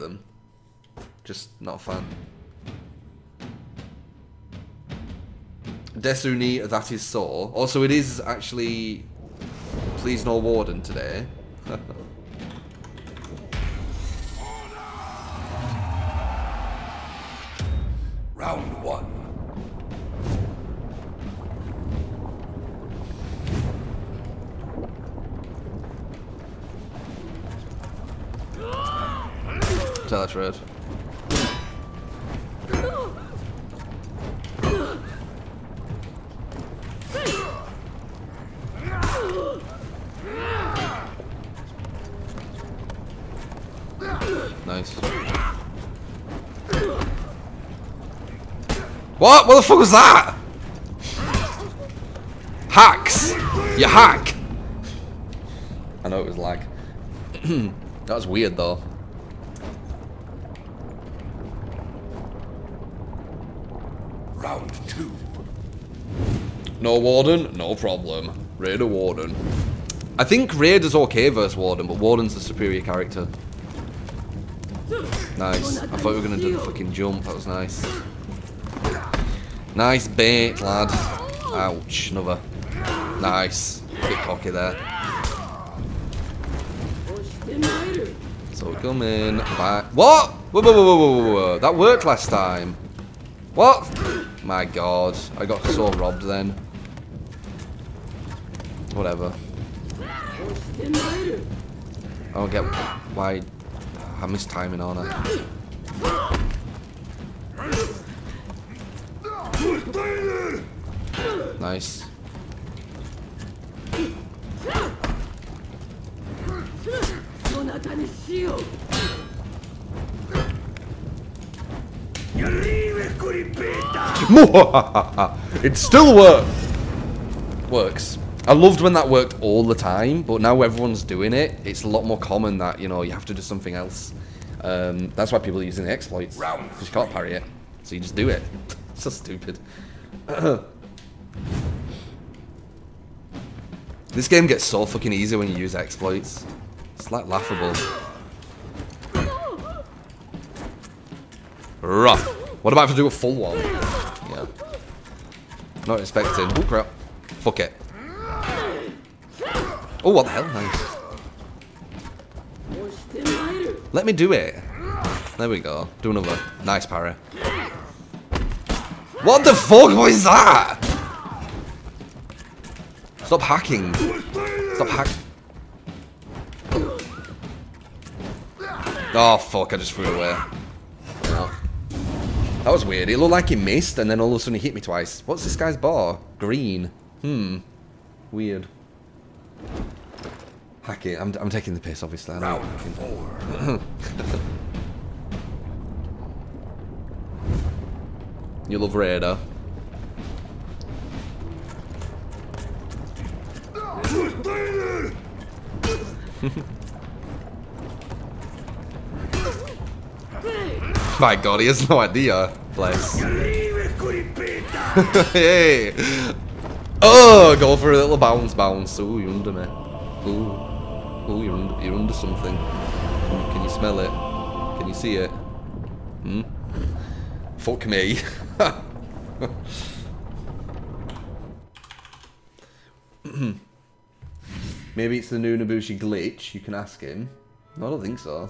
them. Just not a fan. Desuni, that is so. Also, it is actually Please no warden today. Teletrade. Nice. What? What the fuck was that? Hacks! You hack! I know it was lag. that was weird though. Round two. No Warden? No problem. Raider Warden. I think Raider's okay versus Warden, but Warden's the superior character. Nice. I thought we were going to do the fucking jump. That was nice. Nice bait, lad. Ouch. Another. Nice. Bit cocky there. So coming. Back. What? Whoa, whoa, whoa, whoa, whoa, whoa. That worked last time. What? My god. I got so robbed then. Whatever. I don't get why I miss timing on it. Nice. It still works. Works. I loved when that worked all the time, but now everyone's doing it. It's a lot more common that, you know, you have to do something else. Um, that's why people are using the exploits. Because you can't parry it. So you just do it. so stupid. this game gets so fucking easy when you use exploits. It's like laughable. Rough. What about if I do a full one? Yeah. Not expecting. Oh crap. Fuck it. Oh, what the hell? Nice. Let me do it. There we go. Do another. Nice parry. What the fuck was that? Stop hacking. Stop hack. Oh fuck, I just threw it away. That was weird. It looked like he missed and then all of a sudden he hit me twice. What's this guy's bar? Green. Hmm. Weird. Hacking. I'm, I'm taking the piss, obviously. I know. Round four. you love Raider. My god, he has no idea. Bless. hey! Oh, go for a little bounce, bounce. Ooh, you're under me. Ooh. Ooh, you're under, you're under something. Can you smell it? Can you see it? Hmm? Fuck me. Maybe it's the new Nobushi glitch. You can ask him. I don't think so.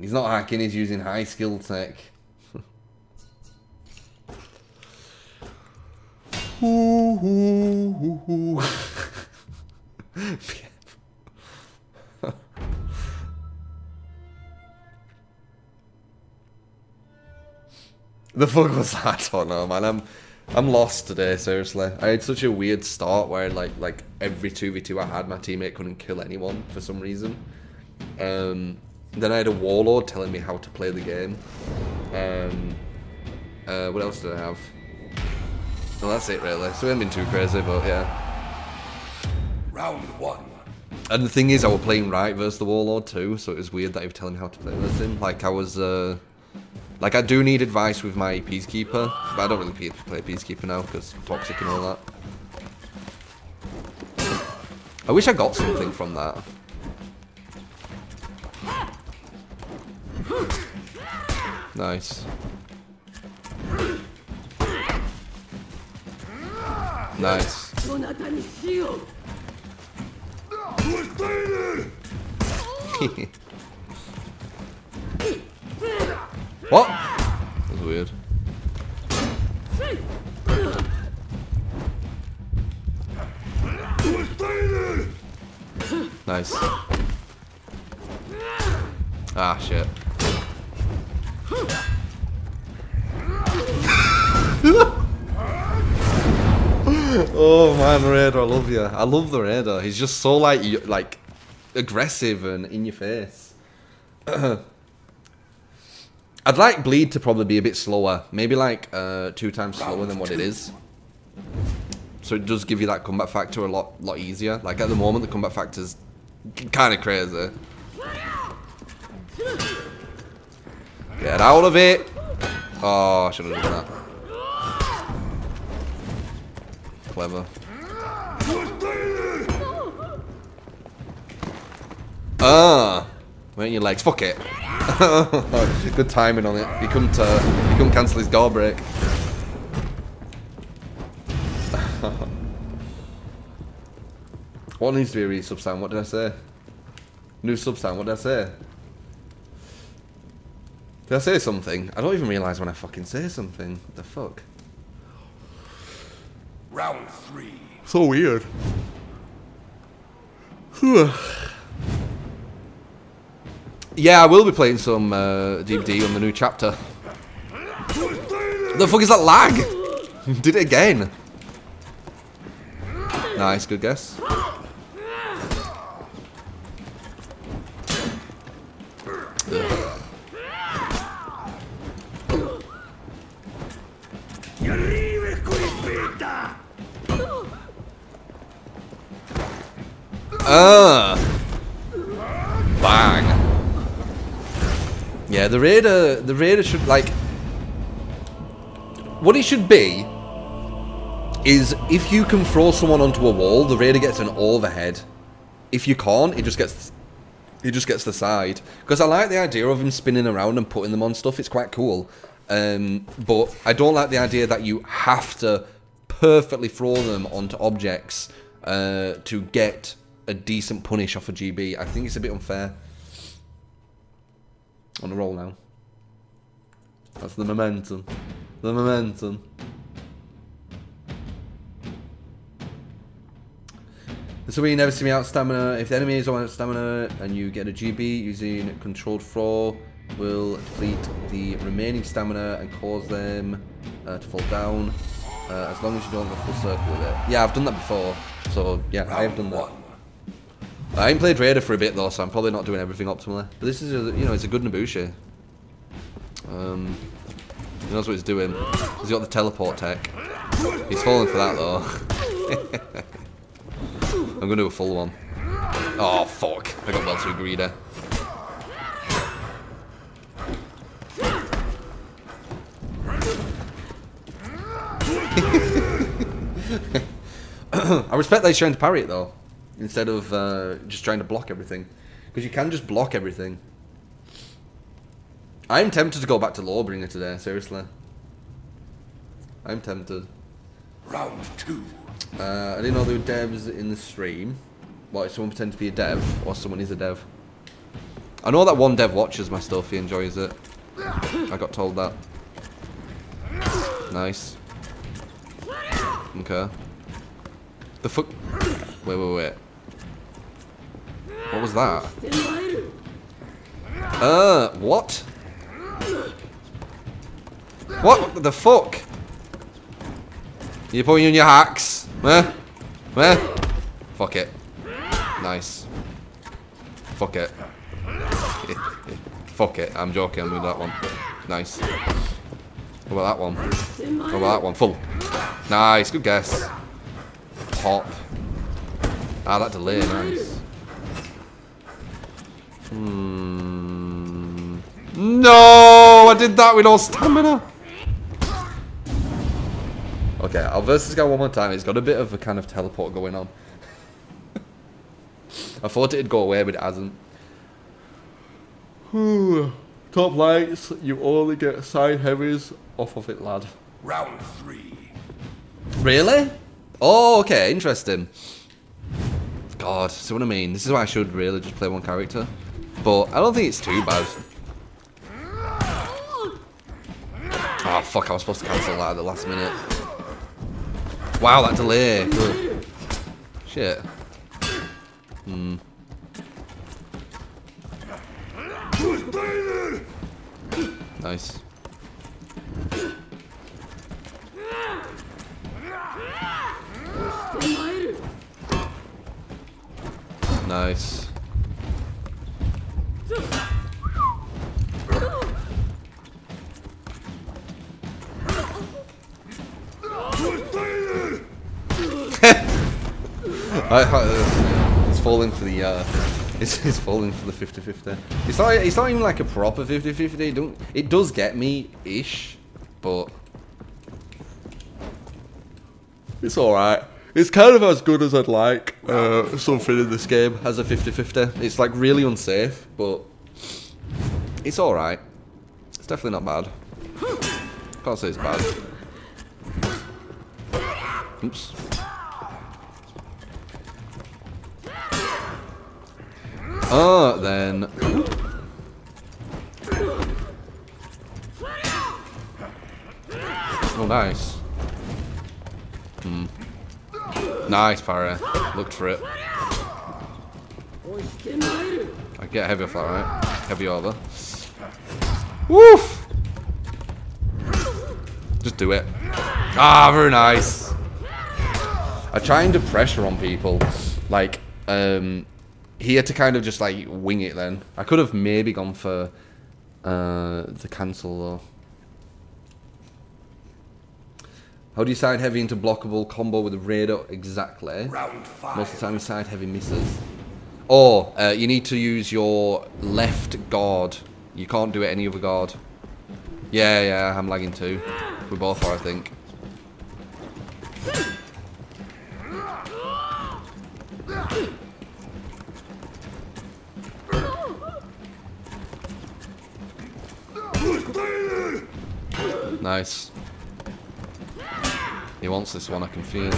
He's not hacking, he's using high skill tech. the fuck was that? I don't know, man. I'm I'm lost today, seriously. I had such a weird start where like like every 2v2 I had, my teammate couldn't kill anyone for some reason. Um, then I had a warlord telling me how to play the game. Um, uh, what else did I have? Well, that's it really. So it hasn't been too crazy, but yeah. Round one. And the thing is, I was playing right versus the warlord too, so it was weird that he was telling me how to play with him. Like I was, uh, like I do need advice with my peacekeeper, but I don't really play peacekeeper now because toxic and all that. I wish I got something from that. Nice. Nice. what? That's weird. Nice. Ah, shit. oh man, Raider, I love you. I love the Raider. He's just so like, like, aggressive and in your face. I'd like Bleed to probably be a bit slower. Maybe like uh, two times slower than what it is. So it does give you that combat factor a lot, lot easier. Like at the moment, the combat factor's kind of crazy. Get out of it! Oh, I should have done that. Clever. Ah, wait your legs. Fuck it. Good timing on it. He couldn't. Uh, he couldn't cancel his guard break. what needs to be a re-sub sound? What did I say? New sub sound. What did I say? Did I say something? I don't even realise when I fucking say something. What the fuck? Round three. So weird. yeah, I will be playing some uh, DVD on the new chapter. The fuck is that lag? Did it again. Nice, good guess. Ah. Bang. Yeah, the raider, the raider should like. What it should be is if you can throw someone onto a wall, the raider gets an overhead. If you can't, it just gets, it just gets the side. Because I like the idea of him spinning around and putting them on stuff. It's quite cool. Um, but I don't like the idea that you have to perfectly throw them onto objects uh, to get a decent punish off a GB. I think it's a bit unfair. On a roll now. That's the momentum. The momentum. Where you never see me out stamina. If the enemy is on stamina and you get a GB using controlled throw, will deplete the remaining stamina and cause them uh, to fall down. Uh, as long as you don't go full circle with it. Yeah, I've done that before. So yeah, I have done that. I ain't played Raider for a bit though, so I'm probably not doing everything optimally. But this is, a, you know, it's a good Nobushi. Um, he knows what he's doing. He's got the teleport tech. He's falling for that though. I'm gonna do a full one. Oh fuck! I got well too greedy. I respect that he's trying to parry it though, instead of uh, just trying to block everything, because you can just block everything. I'm tempted to go back to Lawbringer today. Seriously, I'm tempted. Round two. Uh, I didn't know there were devs in the stream. What, if someone pretend to be a dev, or someone is a dev? I know that one dev watches my stuff, he enjoys it. I got told that. Nice. Okay. The fuck? Wait, wait, wait. What was that? Uh, what? What the fuck? You're putting in your hacks? Meh? Meh? Fuck it. Nice. Fuck it. Fuck it. I'm joking. I'm doing that one. Nice. What about that one? What about that one? Full. Nice. Good guess. Pop. Ah, that delay. Nice. Hmm. No! I did that with no stamina. Okay, I'll verse this guy one more time. He's got a bit of a kind of teleport going on. I thought it'd go away, but it hasn't. Whew. Top lights, you only get side heavies off of it, lad. Round three. Really? Oh, okay, interesting. God, see what I mean? This is why I should really just play one character. But I don't think it's too bad. Oh, fuck, I was supposed to cancel that at the last minute. Wow, that delay. Good. Shit. Hmm. Nice. Nice. I, I, it's falling for the uh, it's, it's falling for the 50-50. It's not it's not even like a proper 50-50. It don't it does get me ish, but it's alright. It's kind of as good as I'd like uh, something in this game as a 50-50. It's like really unsafe, but it's alright. It's definitely not bad. Can't say it's bad. Oops. Oh, then. Oh, nice. Hmm. Nice, Para. Looked for it. I get heavy off that, right? Heavy over. Woof! Just do it. Ah, very nice. I try and do pressure on people. Like, um, he had to kind of just like wing it then. I could have maybe gone for uh, the cancel though. How do you side heavy into blockable combo with a Raider? Exactly. Round five. Most of the time, side heavy misses. Or uh, you need to use your left guard. You can't do it any other guard. Yeah, yeah, I'm lagging too. We both are, I think. Nice. He wants this one, I can feel it.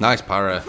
Nice para.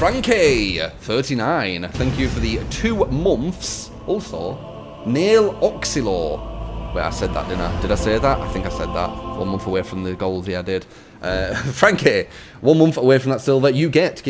Frankie39, thank you for the two months. Also, Neil Oxilor. Wait, I said that, didn't I? Did I say that? I think I said that. One month away from the gold, yeah, I did. Uh, Frankie, one month away from that silver, you get. Keep